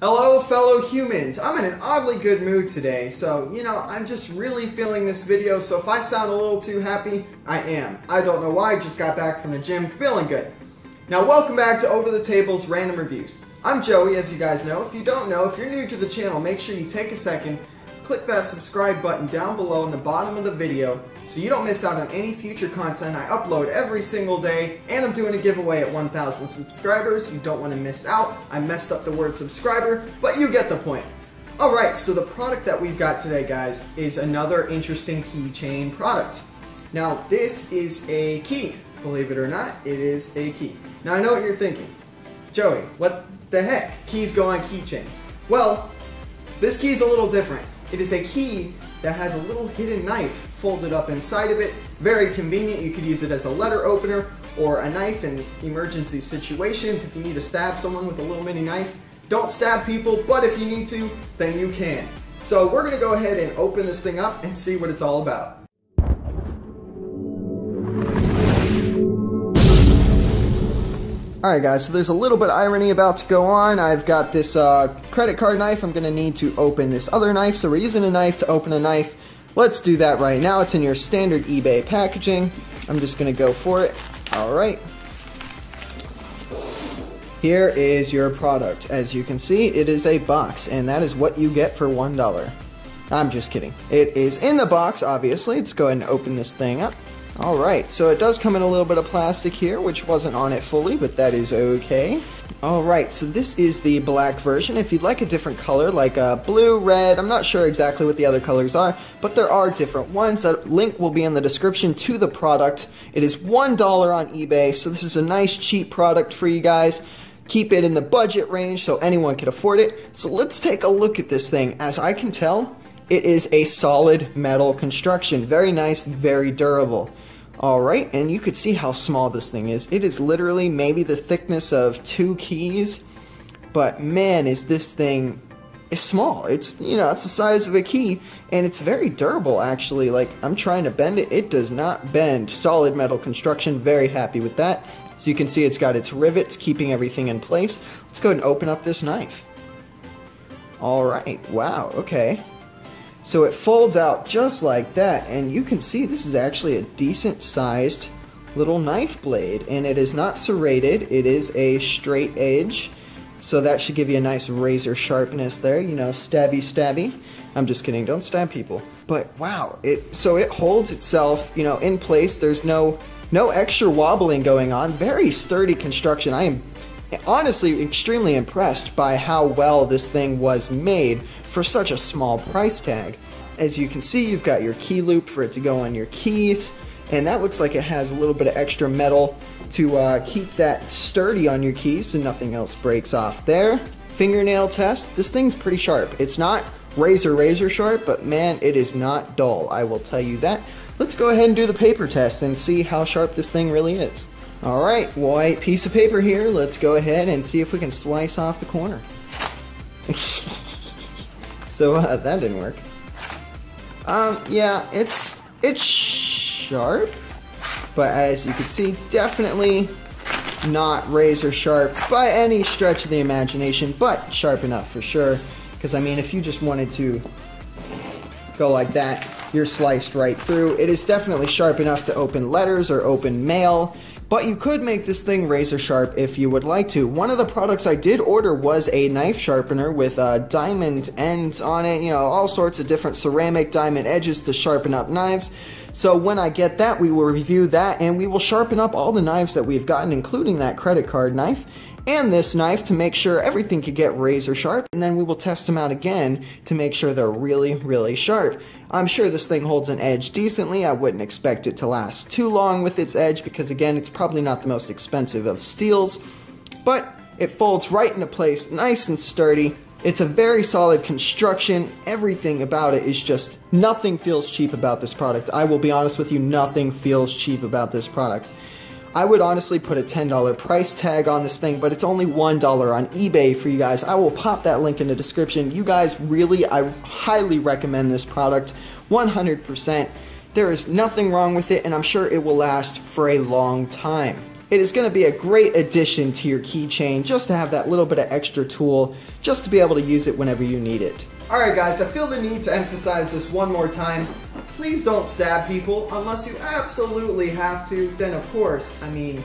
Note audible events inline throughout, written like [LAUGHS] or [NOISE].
Hello, fellow humans. I'm in an oddly good mood today, so, you know, I'm just really feeling this video, so if I sound a little too happy, I am. I don't know why, I just got back from the gym feeling good. Now, welcome back to Over the Table's Random Reviews. I'm Joey, as you guys know. If you don't know, if you're new to the channel, make sure you take a second, click that subscribe button down below in the bottom of the video so you don't miss out on any future content I upload every single day. And I'm doing a giveaway at 1,000 subscribers. You don't want to miss out. I messed up the word subscriber, but you get the point. Alright, so the product that we've got today, guys, is another interesting keychain product. Now, this is a key. Believe it or not, it is a key. Now, I know what you're thinking. Joey, what the heck? Keys go on keychains. Well, this key is a little different. It is a key that has a little hidden knife folded up inside of it. Very convenient. You could use it as a letter opener or a knife in emergency situations if you need to stab someone with a little mini knife. Don't stab people, but if you need to, then you can. So we're gonna go ahead and open this thing up and see what it's all about. Alright guys, so there's a little bit of irony about to go on. I've got this uh, credit card knife. I'm going to need to open this other knife. So we're using a knife to open a knife. Let's do that right now. It's in your standard eBay packaging. I'm just going to go for it. Alright. Here is your product. As you can see, it is a box, and that is what you get for $1. I'm just kidding. It is in the box, obviously. Let's go ahead and open this thing up. Alright, so it does come in a little bit of plastic here, which wasn't on it fully, but that is okay. Alright, so this is the black version. If you'd like a different color, like uh, blue, red, I'm not sure exactly what the other colors are, but there are different ones. A link will be in the description to the product. It is $1 on eBay, so this is a nice cheap product for you guys. Keep it in the budget range so anyone can afford it. So let's take a look at this thing. As I can tell, it is a solid metal construction. Very nice, very durable. Alright, and you could see how small this thing is. It is literally maybe the thickness of two keys, but man, is this thing is small. It's, you know, it's the size of a key, and it's very durable, actually. Like, I'm trying to bend it. It does not bend. Solid metal construction. Very happy with that. So you can see it's got its rivets keeping everything in place. Let's go and open up this knife. Alright, wow, okay. So it folds out just like that, and you can see this is actually a decent sized little knife blade, and it is not serrated, it is a straight edge, so that should give you a nice razor sharpness there, you know, stabby stabby. I'm just kidding, don't stab people. But wow, it so it holds itself, you know, in place. There's no no extra wobbling going on. Very sturdy construction. I am honestly extremely impressed by how well this thing was made for such a small price tag. As you can see, you've got your key loop for it to go on your keys, and that looks like it has a little bit of extra metal to uh, keep that sturdy on your keys so nothing else breaks off there. Fingernail test, this thing's pretty sharp. It's not razor razor sharp, but man, it is not dull, I will tell you that. Let's go ahead and do the paper test and see how sharp this thing really is. Alright, white piece of paper here. Let's go ahead and see if we can slice off the corner. [LAUGHS] so uh, that didn't work. Um, yeah, it's it's sharp, but as you can see, definitely not razor sharp by any stretch of the imagination, but sharp enough for sure. Because I mean, if you just wanted to go like that, you're sliced right through. It is definitely sharp enough to open letters or open mail. But you could make this thing razor sharp if you would like to. One of the products I did order was a knife sharpener with a diamond ends on it, you know, all sorts of different ceramic diamond edges to sharpen up knives. So when I get that, we will review that and we will sharpen up all the knives that we've gotten, including that credit card knife and this knife to make sure everything could get razor sharp and then we will test them out again to make sure they're really really sharp. I'm sure this thing holds an edge decently, I wouldn't expect it to last too long with its edge because again it's probably not the most expensive of steels, but it folds right into place nice and sturdy. It's a very solid construction. Everything about it is just, nothing feels cheap about this product. I will be honest with you, nothing feels cheap about this product. I would honestly put a $10 price tag on this thing, but it's only $1 on eBay for you guys. I will pop that link in the description. You guys really, I highly recommend this product 100%. There is nothing wrong with it, and I'm sure it will last for a long time. it is going to be a great addition to your keychain just to have that little bit of extra tool just to be able to use it whenever you need it. Alright guys, I feel the need to emphasize this one more time. Please don't stab people unless you absolutely have to. Then of course, I mean,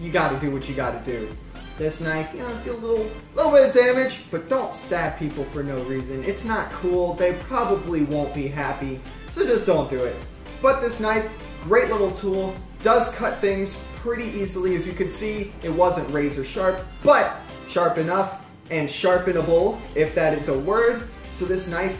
you gotta do what you gotta do. This knife, you know, do a little, little bit of damage, but don't stab people for no reason. It's not cool. They probably won't be happy, so just don't do it. But this knife, great little tool, does cut things pretty easily. As you can see, it wasn't razor sharp, but sharp enough and sharpenable, if that is a word. So this knife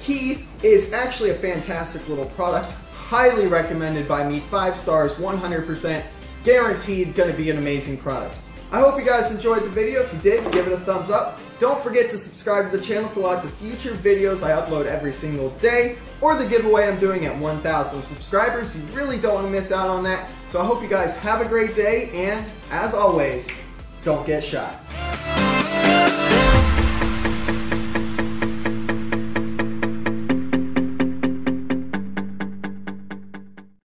key is actually a fantastic little product. Highly recommended by me, five stars, 100%, guaranteed gonna be an amazing product. I hope you guys enjoyed the video. If you did, give it a thumbs up. Don't forget to subscribe to the channel for lots of future videos I upload every single day, or the giveaway I'm doing at 1,000 subscribers. You really don't want to miss out on that. So I hope you guys have a great day, and as always, don't get shot.